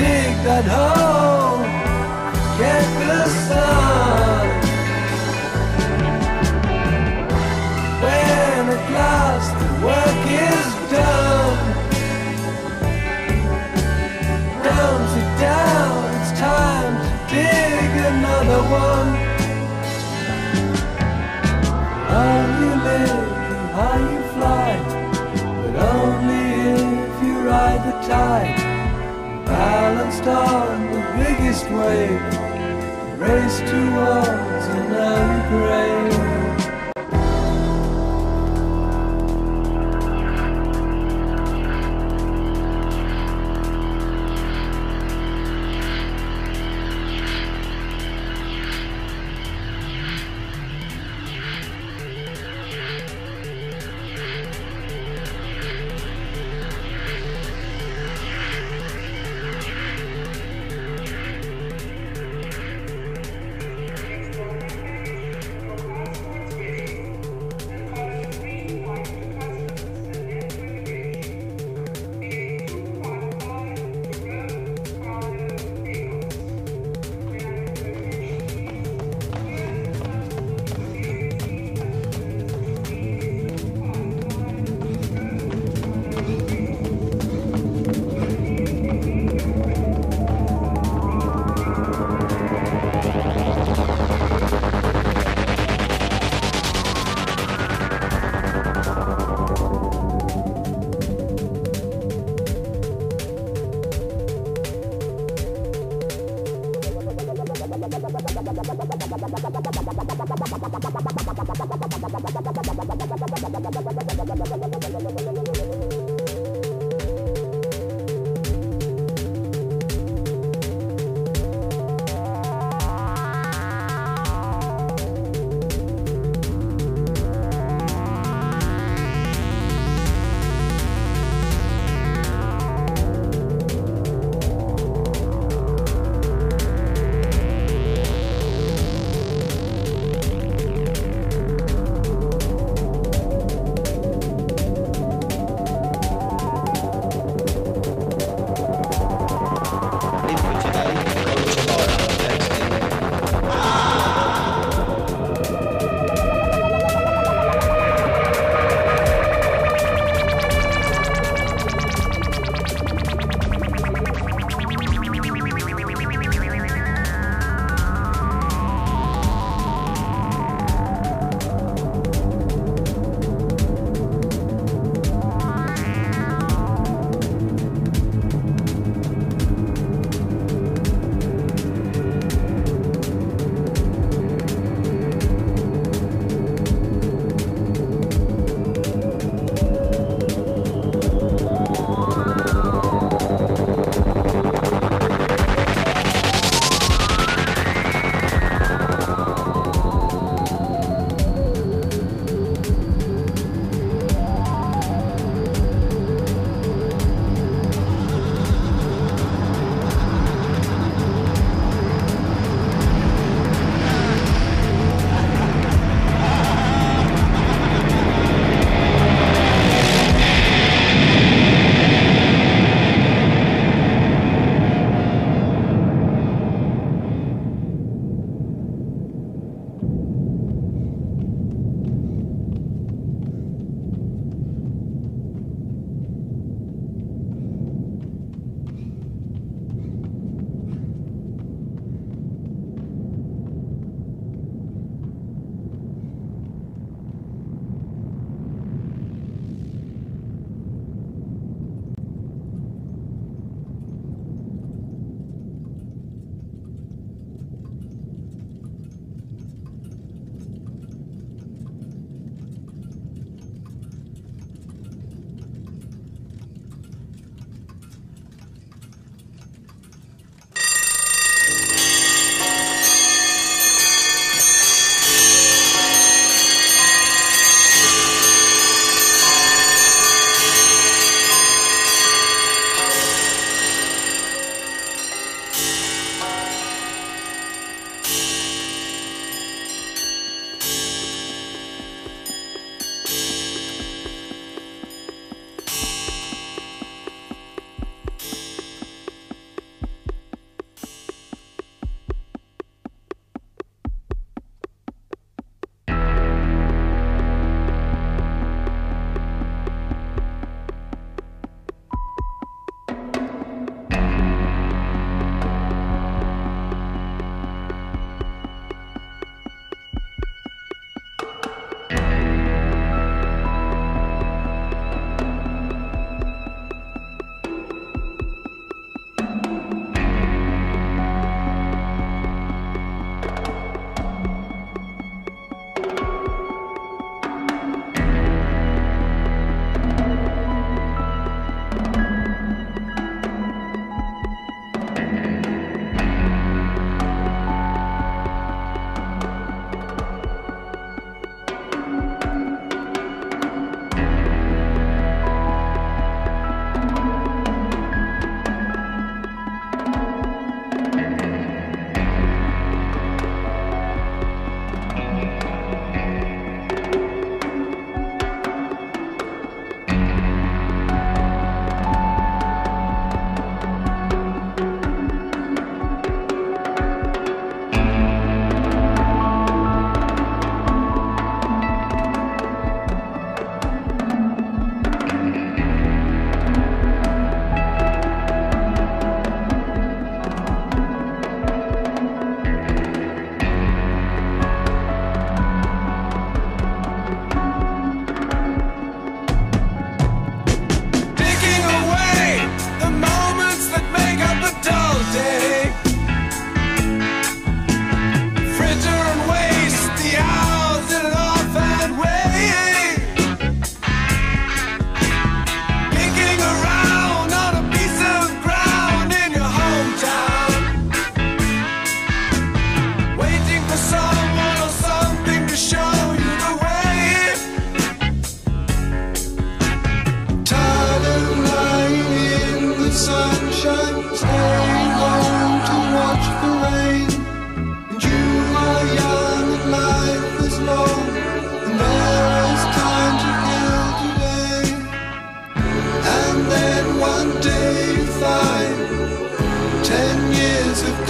Dig that hole, get the sun. When at last the work is done, down to down, it's time to dig another one. How you live how you fly, but only if you ride the tide. Balanced on the biggest wave, race towards an early grave.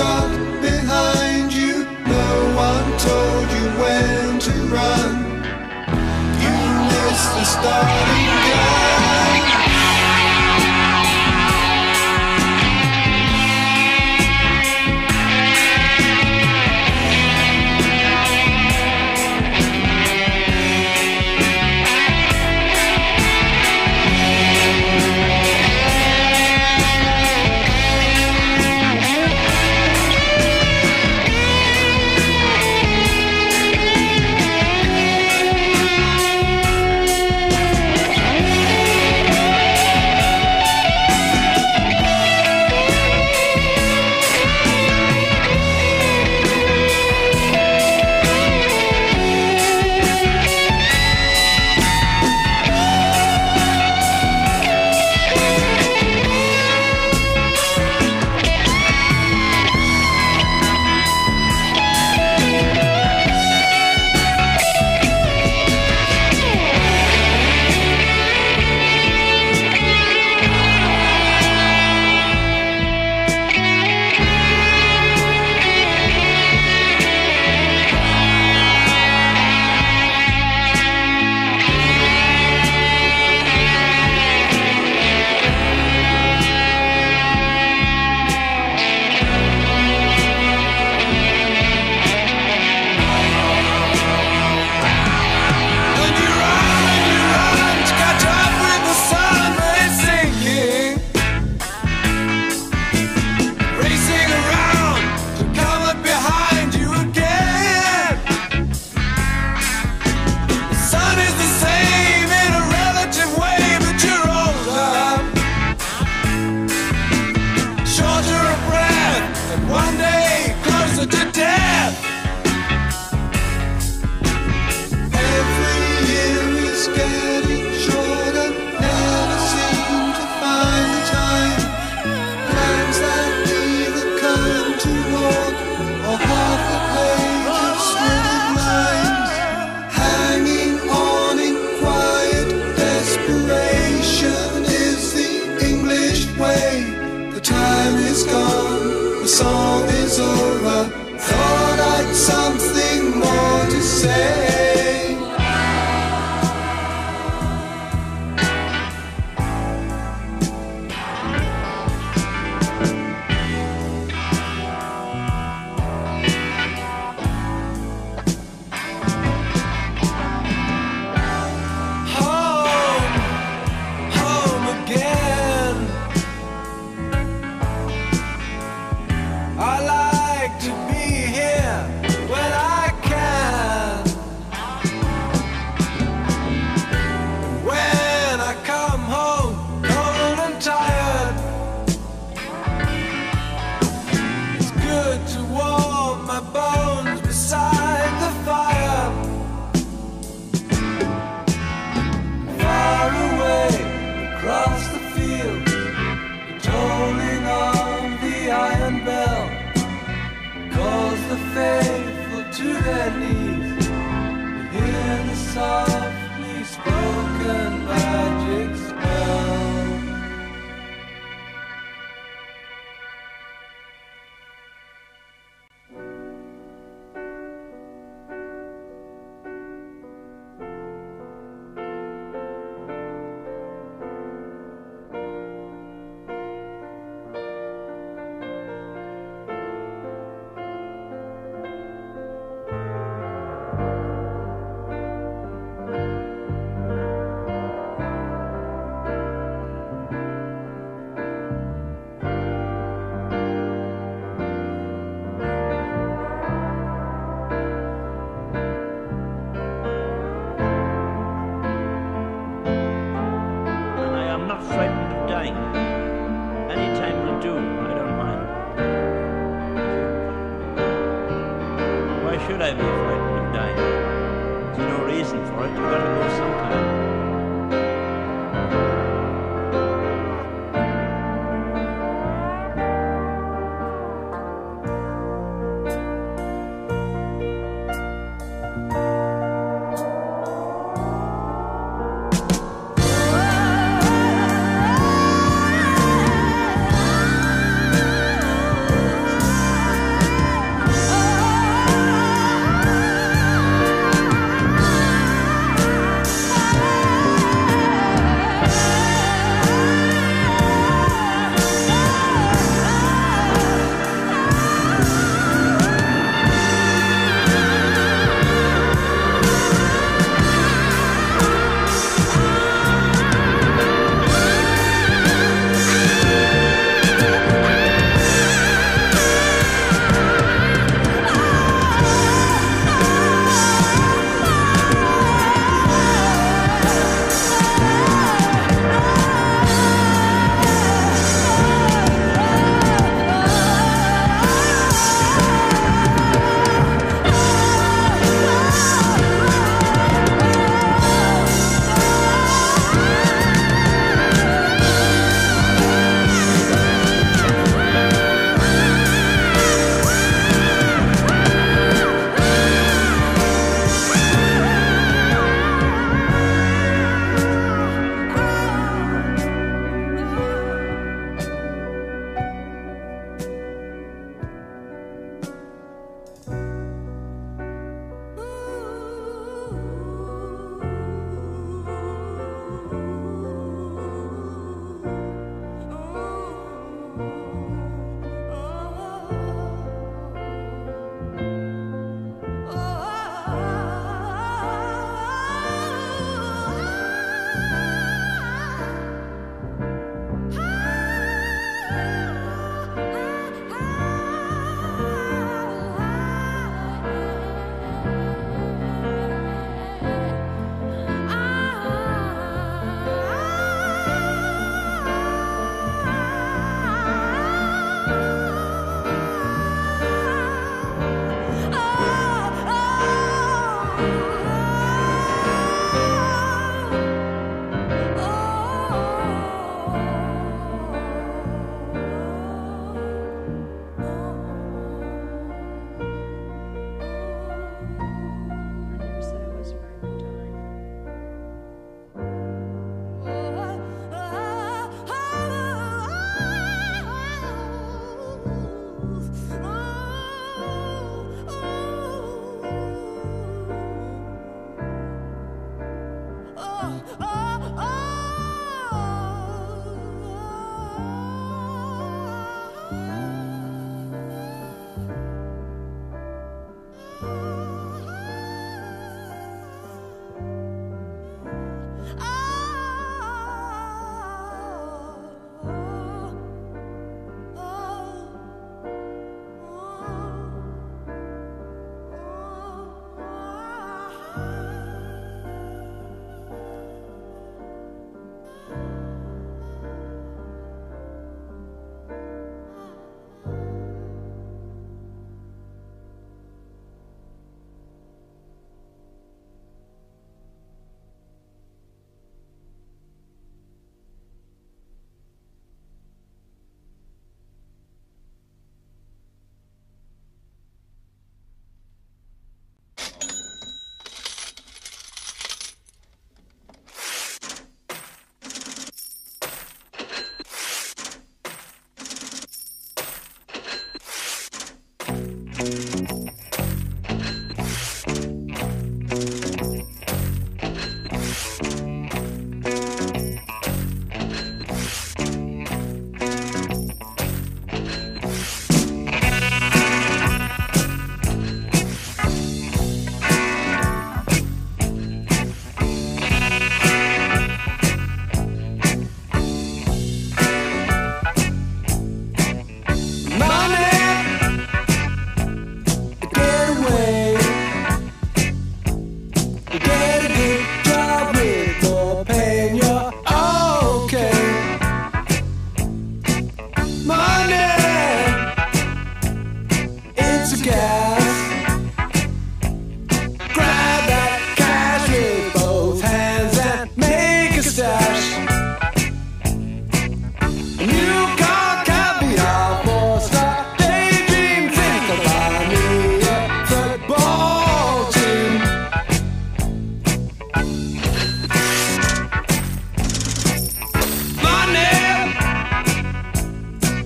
God. sky.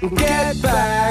Certainly was